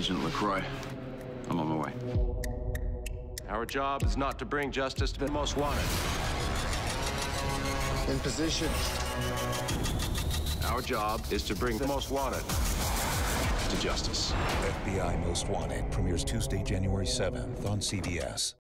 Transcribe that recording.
Agent LaCroix. I'm on my way. Our job is not to bring justice to the most wanted. In position. Our job is to bring the most wanted to justice. FBI Most Wanted premieres Tuesday, January 7th on CBS.